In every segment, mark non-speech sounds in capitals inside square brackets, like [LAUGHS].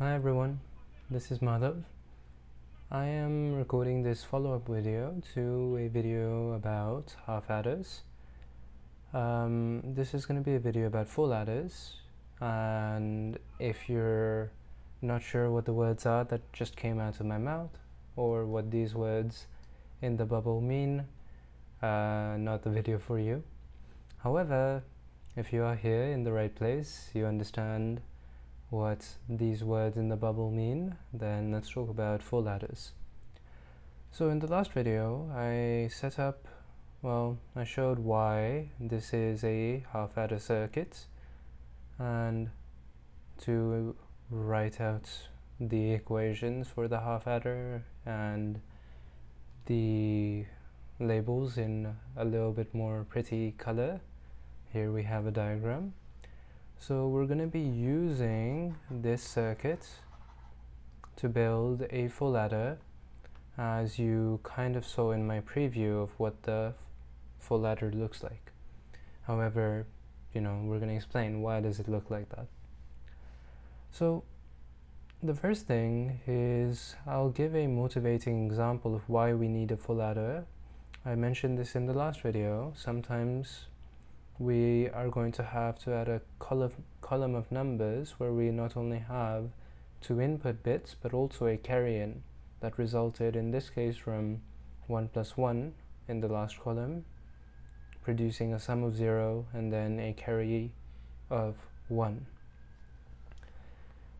Hi everyone, this is Madhav. I am recording this follow-up video to a video about half adders. Um, this is going to be a video about full adders and if you're not sure what the words are that just came out of my mouth or what these words in the bubble mean, uh, not the video for you. However, if you are here in the right place, you understand what these words in the bubble mean, then let's talk about full adders. So in the last video, I set up, well, I showed why this is a half adder circuit and to write out the equations for the half adder and the labels in a little bit more pretty color. Here we have a diagram. So we're going to be using this circuit to build a full adder as you kind of saw in my preview of what the full adder looks like. However, you know, we're going to explain why does it look like that. So the first thing is I'll give a motivating example of why we need a full adder. I mentioned this in the last video. Sometimes we are going to have to add a column, column of numbers where we not only have two input bits but also a carry in that resulted in this case from 1 plus 1 in the last column producing a sum of 0 and then a carry of 1.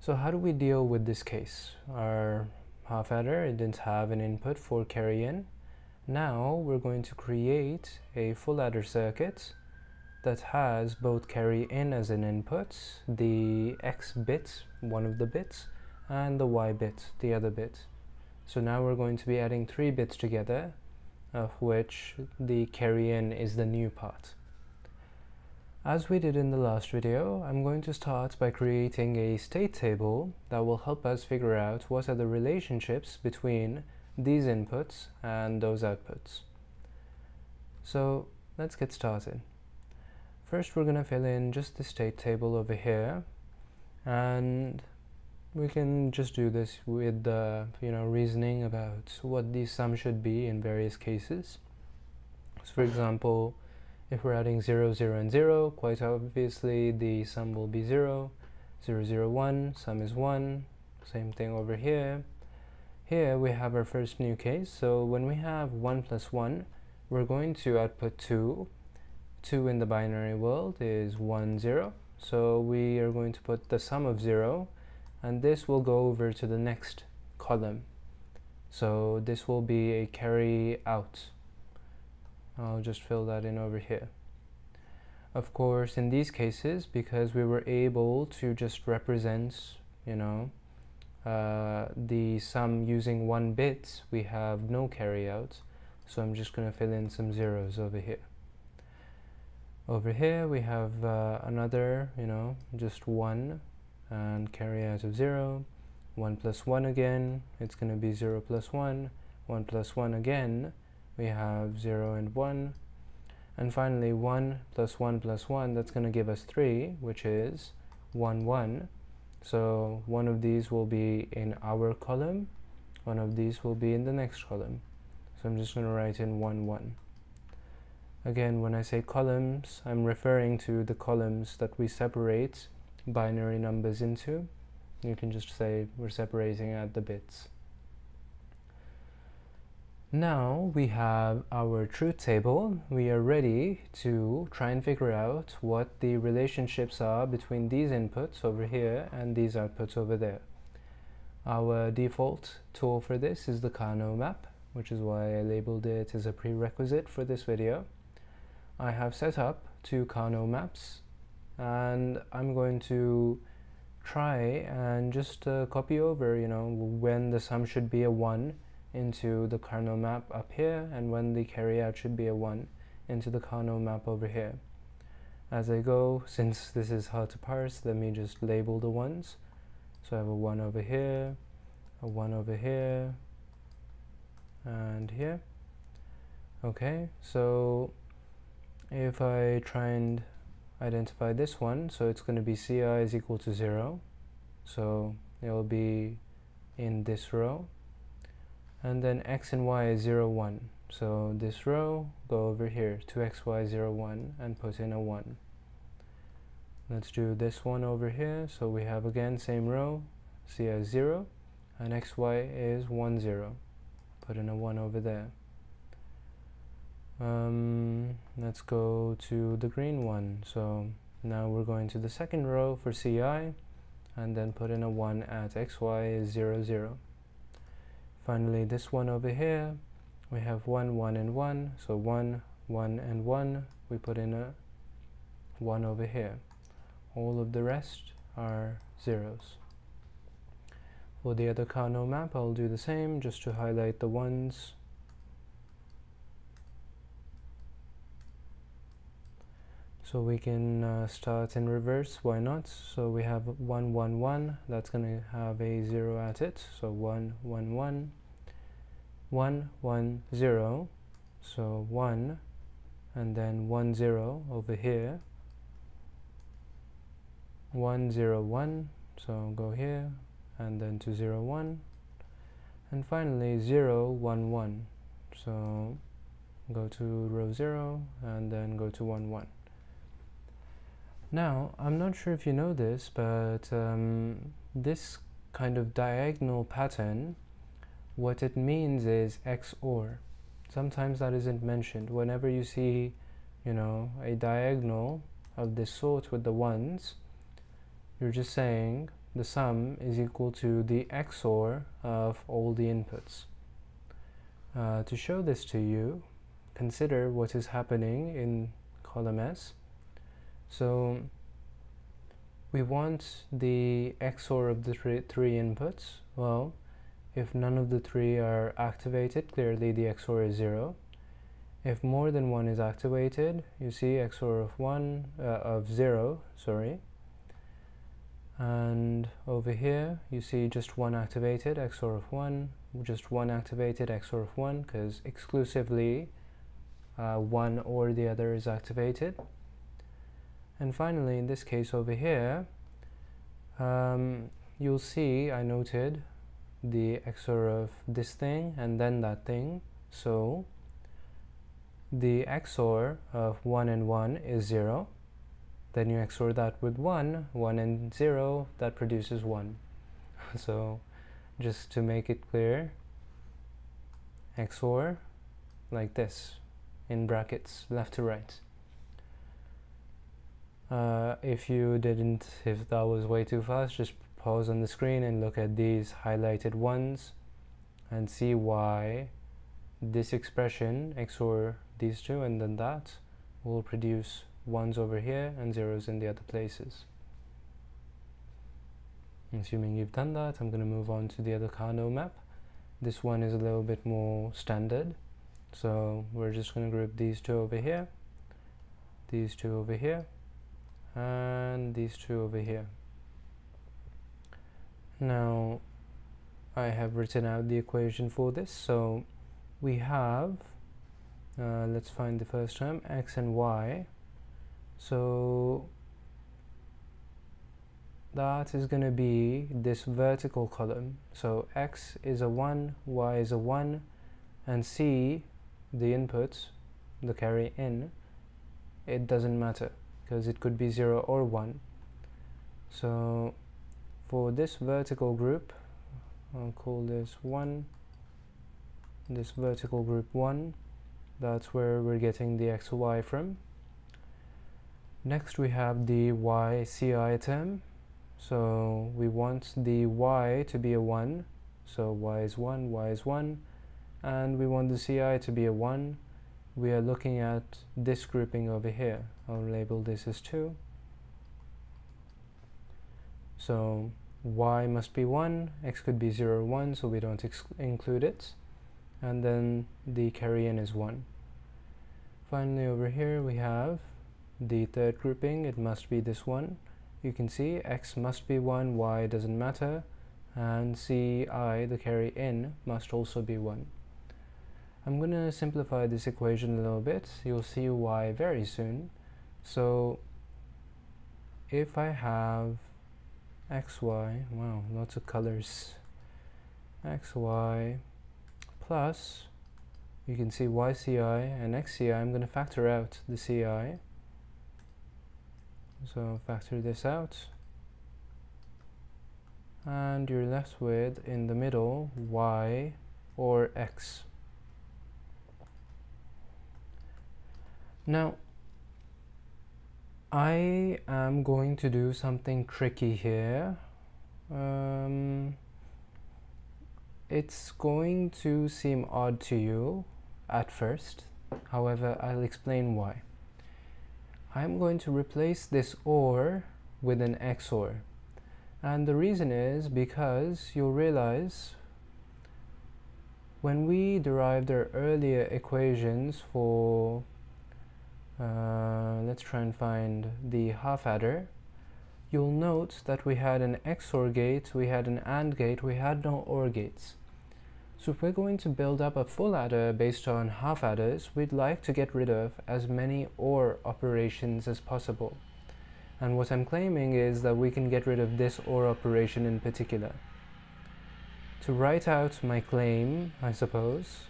So how do we deal with this case? Our half adder it didn't have an input for carry in. Now we're going to create a full adder circuit that has both carry in as an input, the x bit, one of the bits, and the y bit, the other bit. So now we're going to be adding three bits together, of which the carry in is the new part. As we did in the last video, I'm going to start by creating a state table that will help us figure out what are the relationships between these inputs and those outputs. So let's get started. First we're going to fill in just the state table over here and we can just do this with the you know reasoning about what the sum should be in various cases. So for example, if we're adding 0, 0 and 0, quite obviously the sum will be 0. 0, 0, 1, sum is 1. Same thing over here. Here we have our first new case, so when we have 1 plus 1, we're going to output 2 2 in the binary world is 1, 0. So we are going to put the sum of 0 and this will go over to the next column. So this will be a carry out. I'll just fill that in over here. Of course, in these cases, because we were able to just represent, you know, uh, the sum using one bit, we have no carry out. So I'm just going to fill in some zeros over here over here we have uh, another you know just 1 and carry out of 0 1 plus 1 again it's going to be 0 plus 1 1 plus 1 again we have 0 and 1 and finally 1 plus 1 plus 1 that's going to give us 3 which is 1 1 so one of these will be in our column. One of these will be in the next column. So I'm just going to write in 1 1 Again, when I say columns, I'm referring to the columns that we separate binary numbers into. You can just say we're separating out the bits. Now we have our truth table. We are ready to try and figure out what the relationships are between these inputs over here and these outputs over there. Our default tool for this is the Karnaugh map, which is why I labeled it as a prerequisite for this video. I have set up two Karnaugh maps and I'm going to try and just uh, copy over you know when the sum should be a 1 into the Karnaugh map up here and when the carry out should be a 1 into the Karnaugh map over here. As I go, since this is hard to parse, let me just label the ones. So I have a 1 over here, a 1 over here, and here. Okay, so if I try and identify this one, so it's going to be ci is equal to 0. So it will be in this row. And then x and y is 0 1 so this row go over here to xy 0 1 and put in a 1 let's do this one over here. So we have again same row ci as 0 and xy is 1 0 put in a 1 over there um, let's go to the green one. So now we're going to the second row for ci and then put in a 1 at xy is 0 0 finally this one over here we have 1 1 and 1 so 1 1 and 1 we put in a 1 over here. All of the rest are zeros. For the other Karnaugh map I'll do the same just to highlight the ones so we can uh, start in reverse why not? So we have 1 1 1 that's going to have a 0 at it. So 1 1 1 1 1 0 so 1 and then 1 0 over here. 1 0 1 so go here and then to 0 1 and finally 0 1 1 so go to row 0 and then go to 1 1 now, I'm not sure if you know this, but um, this kind of diagonal pattern, what it means is XOR. Sometimes that isn't mentioned. Whenever you see, you know, a diagonal of this sort with the ones, you're just saying the sum is equal to the XOR of all the inputs. Uh, to show this to you, consider what is happening in column S so we want the XOR of the three, three inputs. Well, if none of the three are activated, clearly the XOR is 0. If more than one is activated, you see XOR of 1, uh, of 0, sorry. And over here, you see just one activated, XOR of 1, just one activated, XOR of 1, because exclusively uh, one or the other is activated. And finally, in this case over here, um, you'll see I noted the XOR of this thing and then that thing. So the XOR of 1 and 1 is 0. Then you XOR that with 1, 1 and 0, that produces 1. [LAUGHS] so just to make it clear, XOR like this in brackets, left to right. Uh, if you didn't, if that was way too fast, just pause on the screen and look at these highlighted ones and see why this expression XOR these two and then that will produce ones over here and zeros in the other places. Assuming you've done that, I'm going to move on to the other Karnaugh map. This one is a little bit more standard. So we're just going to group these two over here, these two over here, and these two over here. Now I have written out the equation for this. So we have uh, let's find the first term x and y. So that is going to be this vertical column. So x is a 1 y is a 1 and c the inputs the carry in it doesn't matter because it could be 0 or 1 so for this vertical group I'll call this 1 this vertical group 1 that's where we're getting the x y from. Next we have the y ci term. So we want the y to be a 1 so y is 1 y is 1 and we want the ci to be a 1 we are looking at this grouping over here. I'll label this as 2. So y must be 1, x could be 0 1, so we don't include it. And then the carry in is 1. Finally over here we have the third grouping, it must be this one. You can see x must be 1, y doesn't matter, and ci, the carry in, must also be 1. I'm going to simplify this equation a little bit. You'll see why very soon. So if I have xy, wow, lots of colors, xy plus, you can see yci and xci, I'm going to factor out the ci, so factor this out, and you're left with, in the middle, y or x. Now, I am going to do something tricky here. Um, it's going to seem odd to you at first, however, I'll explain why. I'm going to replace this OR with an XOR. And the reason is because you'll realize when we derived our earlier equations for uh, let's try and find the half adder you'll note that we had an XOR gate, we had an AND gate, we had no OR gates. So if we're going to build up a full adder based on half adders, we'd like to get rid of as many OR operations as possible. And what I'm claiming is that we can get rid of this OR operation in particular. To write out my claim, I suppose,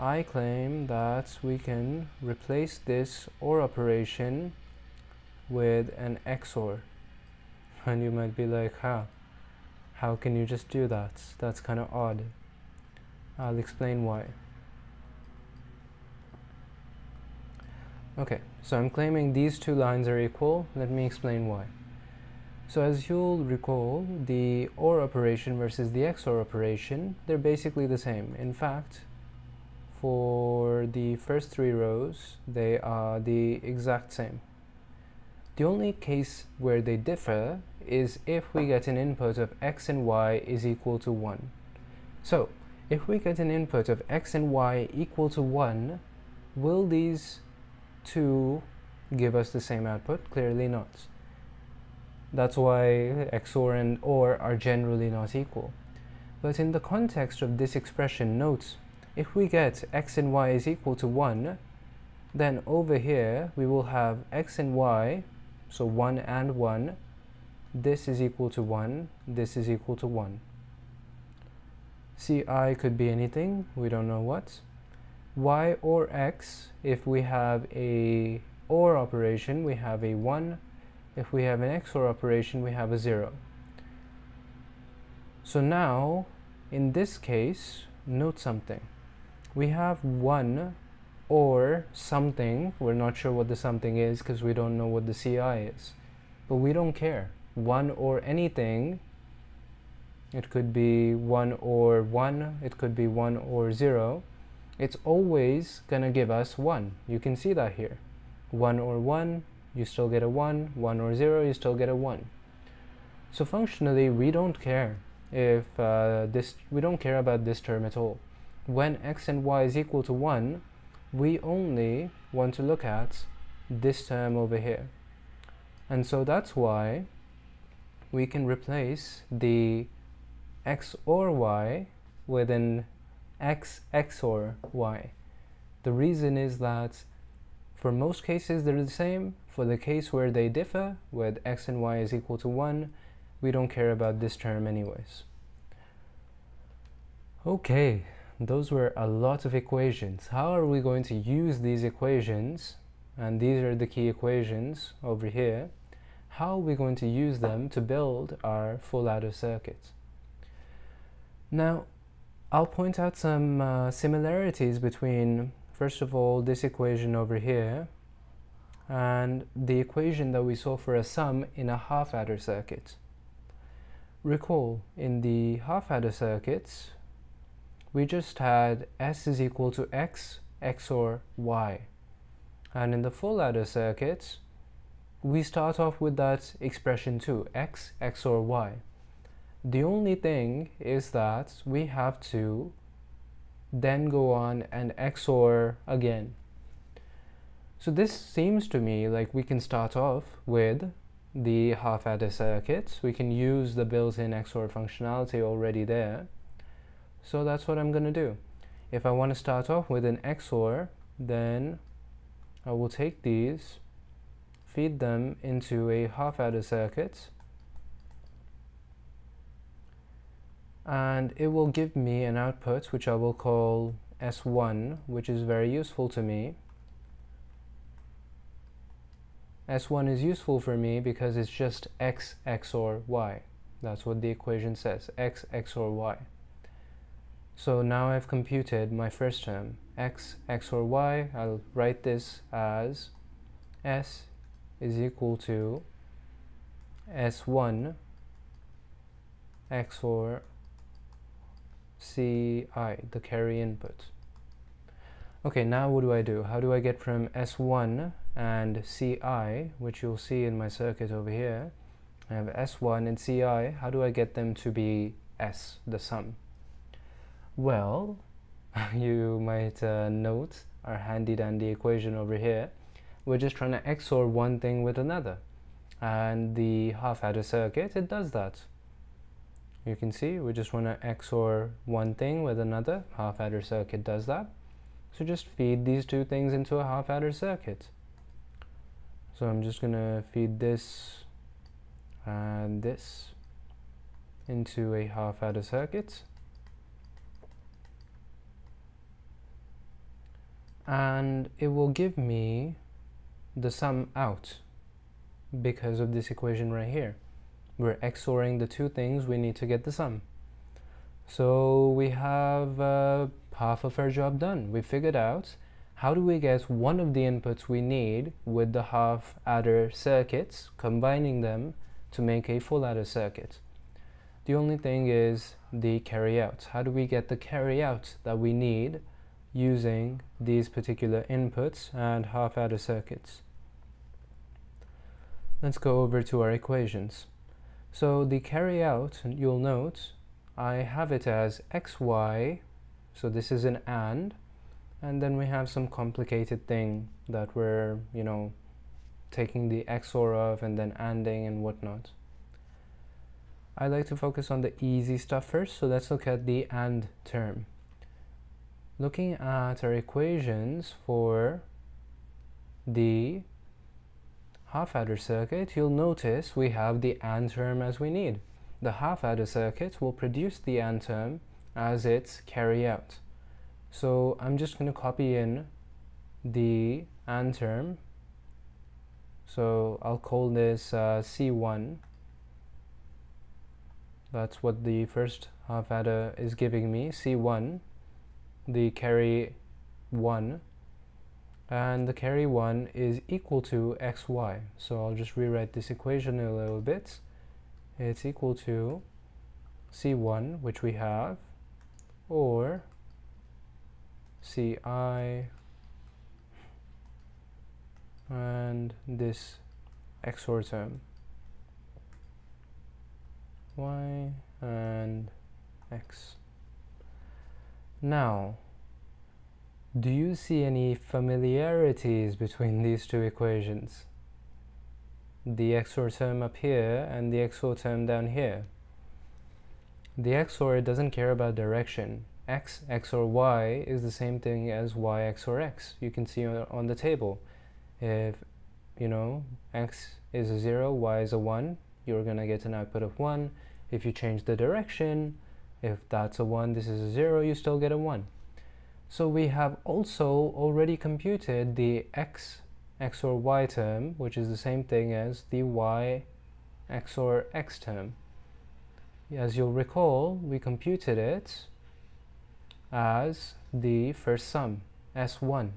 I claim that we can replace this OR operation with an XOR. And you might be like, how? How can you just do that? That's kind of odd. I'll explain why. Okay, so I'm claiming these two lines are equal. Let me explain why. So as you'll recall, the OR operation versus the XOR operation, they're basically the same. In fact, for the first three rows, they are the exact same. The only case where they differ is if we get an input of x and y is equal to 1. So, if we get an input of x and y equal to 1, will these two give us the same output? Clearly not. That's why XOR and OR are generally not equal. But in the context of this expression, note if we get x and y is equal to 1, then over here we will have x and y, so 1 and 1, this is equal to 1, this is equal to 1. Ci could be anything, we don't know what. y or x, if we have a OR operation, we have a 1. If we have an XOR operation, we have a 0. So now, in this case, note something we have one or something. We're not sure what the something is because we don't know what the CI is. But we don't care. One or anything. It could be one or one. It could be one or zero. It's always gonna give us one. You can see that here. One or one you still get a one. One or zero you still get a one. So functionally we don't care if uh, this we don't care about this term at all when x and y is equal to 1, we only want to look at this term over here. And so that's why we can replace the x or y with an x XOR y. The reason is that for most cases they're the same. For the case where they differ, with x and y is equal to 1, we don't care about this term anyways. Okay, those were a lot of equations. How are we going to use these equations? And these are the key equations over here. How are we going to use them to build our full adder circuit? Now, I'll point out some uh, similarities between, first of all, this equation over here and the equation that we saw for a sum in a half adder circuit. Recall, in the half adder circuits, we just had s is equal to x XOR y. And in the full adder circuit, we start off with that expression too, x XOR y. The only thing is that we have to then go on and XOR again. So this seems to me like we can start off with the half adder circuit. We can use the built-in XOR functionality already there. So that's what I'm going to do. If I want to start off with an XOR, then I will take these, feed them into a half adder circuit, and it will give me an output which I will call S1, which is very useful to me. S1 is useful for me because it's just X XOR Y. That's what the equation says, X XOR Y so now I've computed my first term x x or y I'll write this as s is equal to s1 XOR Ci, the carry input. Okay, now what do I do? How do I get from S1 and Ci, which you'll see in my circuit over here, I have S1 and Ci, how do I get them to be S, the sum? Well, [LAUGHS] you might uh, note our handy dandy equation over here. We're just trying to XOR one thing with another. And the half adder circuit, it does that. You can see we just want to XOR one thing with another. Half adder circuit does that. So just feed these two things into a half adder circuit. So I'm just gonna feed this and this into a half adder circuit and it will give me the sum out because of this equation right here we're XORing the two things, we need to get the sum. So we have uh, half of our job done. We figured out how do we get one of the inputs we need with the half adder circuits, combining them to make a full adder circuit. The only thing is the carry out. How do we get the carry out that we need using these particular inputs and half adder circuits? Let's go over to our equations. So the carry out, you'll note, I have it as xy, so this is an AND, and then we have some complicated thing that we're, you know, taking the XOR of and then ANDing and whatnot. I like to focus on the easy stuff first, so let's look at the AND term. Looking at our equations for the half adder circuit, you'll notice we have the AND term as we need. The half adder circuit will produce the AND term as its carry out. So I'm just going to copy in the AND term. So I'll call this uh, C1. That's what the first half adder is giving me, C1, the carry 1 and the carry 1 is equal to xy. So I'll just rewrite this equation a little bit. It's equal to c1, which we have, or ci and this xor term y and x. Now, do you see any familiarities between these two equations? The XOR term up here and the XOR term down here. The XOR doesn't care about direction. X XOR Y is the same thing as Y XOR X. You can see on, on the table. If, you know, X is a 0, Y is a 1, you're going to get an output of 1. If you change the direction, if that's a 1, this is a 0, you still get a 1. So we have also already computed the x XOR y term, which is the same thing as the y XOR x term. As you'll recall, we computed it as the first sum, S1.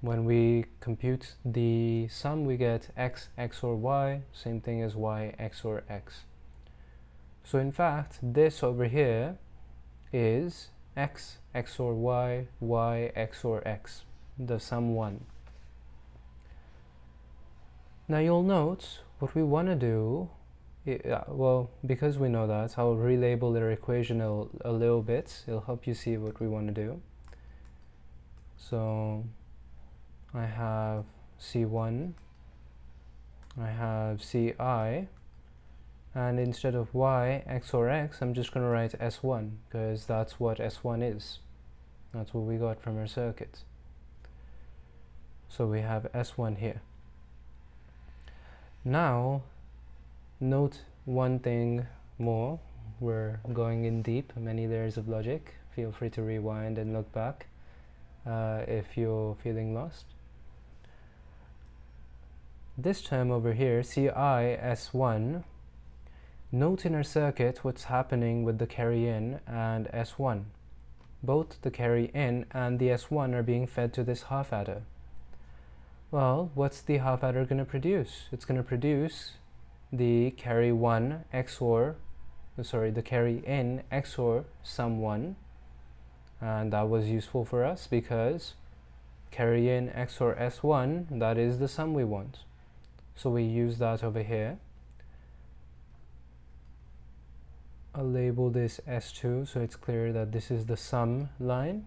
When we compute the sum, we get x XOR y, same thing as y XOR x. So in fact, this over here is x XOR y, y XOR x, the sum 1. Now you'll note what we want to do, uh, well, because we know that, I'll relabel their equation a, a little bit. It'll help you see what we want to do. So I have C1, I have Ci, and instead of y x or x I'm just going to write S1 because that's what S1 is. That's what we got from our circuit. So we have S1 here. Now note one thing more. We're going in deep, many layers of logic. Feel free to rewind and look back uh, if you're feeling lost. This term over here, CI-S1, note in our circuit what's happening with the carry in and S1. Both the carry in and the S1 are being fed to this half adder. Well, what's the half adder going to produce? It's going to produce the carry 1 XOR, uh, sorry, the carry in XOR sum 1. And that was useful for us because carry in XOR S1, that is the sum we want. So we use that over here. I'll label this S2 so it's clear that this is the sum line.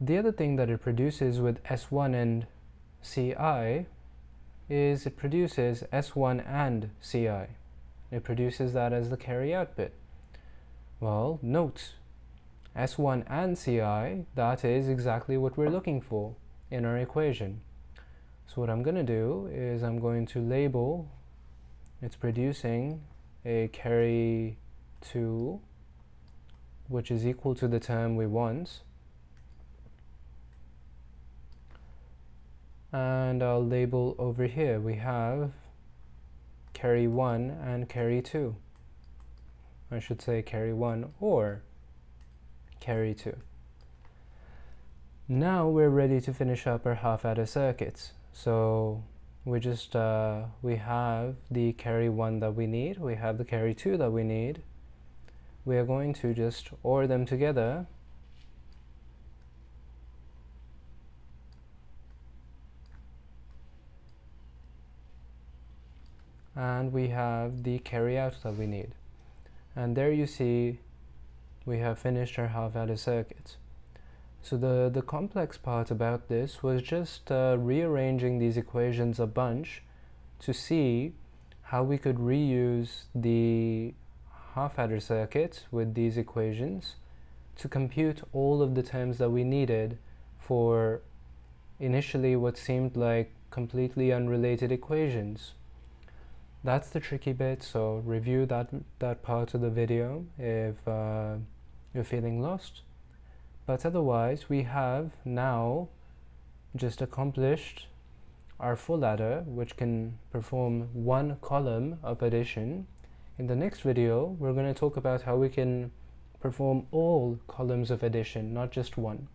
The other thing that it produces with S1 and CI is it produces S1 and CI. It produces that as the carry out bit. Well, note, S1 and CI, that is exactly what we're looking for in our equation. So what I'm going to do is I'm going to label it's producing a carry 2 which is equal to the term we want. And I'll label over here we have carry 1 and carry 2 I should say carry 1 or carry 2 now we're ready to finish up our half adder circuits so we just uh, we have the carry 1 that we need. We have the carry 2 that we need. We are going to just OR them together. And we have the carry out that we need. And there you see we have finished our half adder circuit so the the complex part about this was just uh, rearranging these equations a bunch to see how we could reuse the half adder circuit with these equations to compute all of the terms that we needed for initially what seemed like completely unrelated equations. That's the tricky bit so review that that part of the video if uh, you're feeling lost but otherwise we have now just accomplished our full adder which can perform one column of addition. In the next video we're going to talk about how we can perform all columns of addition not just one